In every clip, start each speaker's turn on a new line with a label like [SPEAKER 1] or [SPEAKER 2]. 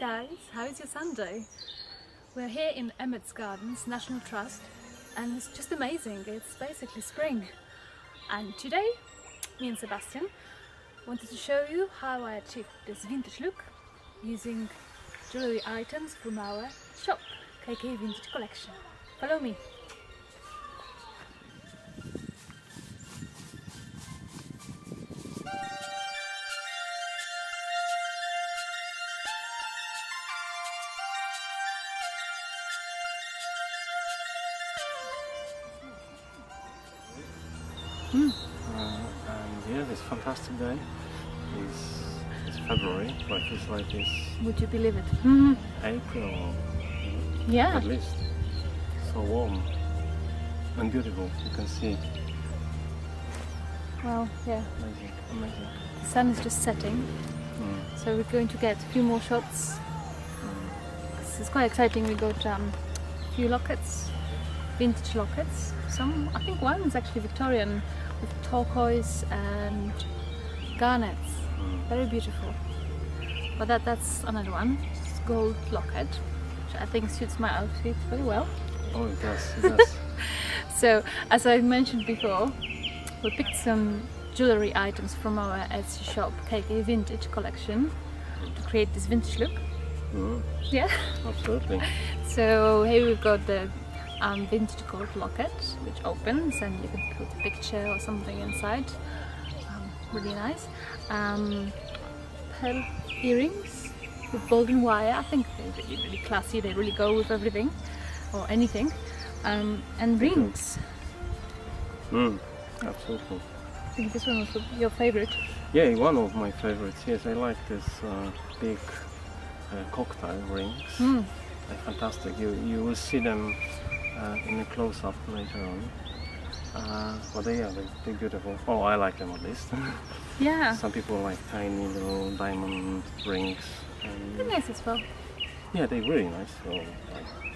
[SPEAKER 1] guys, how is your Sunday? We're here in Emmett's Gardens National Trust and it's just amazing, it's basically spring. And today, me and Sebastian wanted to show you how I achieved this vintage look using jewelry items from our shop, KK Vintage Collection. Follow me!
[SPEAKER 2] Uh, and yeah, this fantastic day is it's February, but it's like it's
[SPEAKER 1] Would you believe it?
[SPEAKER 2] April, you know,
[SPEAKER 1] Yeah,
[SPEAKER 2] at least. So warm and beautiful. You can see,
[SPEAKER 1] well, yeah.
[SPEAKER 2] amazing, amazing.
[SPEAKER 1] The sun is just setting,
[SPEAKER 2] Mm.
[SPEAKER 1] so we're going to get a few more shots. This is quite exciting. We got um, a few lockets, vintage lockets. Some, I think one is actually Victorian with turquoise and garnets. Very beautiful. But that that's another one. It's gold locket, which I think suits my outfit very well.
[SPEAKER 2] Oh, it does, it does.
[SPEAKER 1] So, as I mentioned before, we picked some jewelry items from our Etsy shop, KK Vintage Collection, to create this vintage look.
[SPEAKER 2] mm,
[SPEAKER 1] Yeah.
[SPEAKER 2] absolutely.
[SPEAKER 1] So here we've got the um, vintage gold locket, which opens and you can put a picture or something inside. Um, really nice. Um, pearl earrings with golden wire. I think they're really, really classy. They really go with everything or anything. Um, and rings.
[SPEAKER 2] Mm, absolutely.
[SPEAKER 1] I think this one was your favorite.
[SPEAKER 2] Yeah, one of my favorites. Yes, I like this uh, big uh, cocktail rings.
[SPEAKER 1] Mm.
[SPEAKER 2] They're fantastic. You you will see them uh, in a close up later on. Uh, but they, yeah, they, they're beautiful. Oh, I like them at least.
[SPEAKER 1] Yeah,
[SPEAKER 2] Some people like tiny little diamond rings.
[SPEAKER 1] they're nice as well.
[SPEAKER 2] yeah, they're really nice. So, like,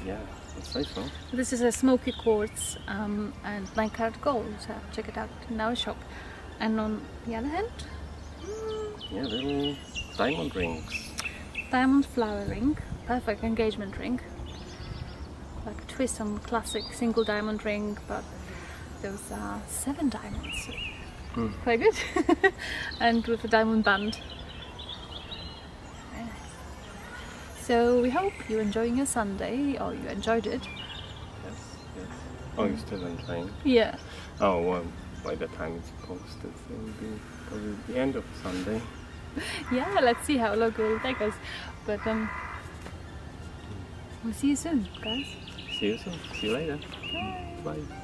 [SPEAKER 2] yeah, I'd say so.
[SPEAKER 1] This is a smoky quartz um, and 9 karat gold. So check it out in our shop. And on the other hand,
[SPEAKER 2] Yeah, little diamond rings.
[SPEAKER 1] diamond flower ring, perfect engagement ring. Like a twist on classic single diamond ring, but those are seven diamonds.
[SPEAKER 2] Hmm.
[SPEAKER 1] Quite good. and with a diamond band. Nice. So we hope you're enjoying your Sunday or you enjoyed it.
[SPEAKER 2] Yes, yes. Oh, you're still enjoying?
[SPEAKER 1] Yeah.
[SPEAKER 2] Oh, well, by the time it's posted, it will be probably the end of Sunday.
[SPEAKER 1] Yeah, let's see how long it will take us. But um we'll see you soon, guys.
[SPEAKER 2] See you soon. See you later. Bye.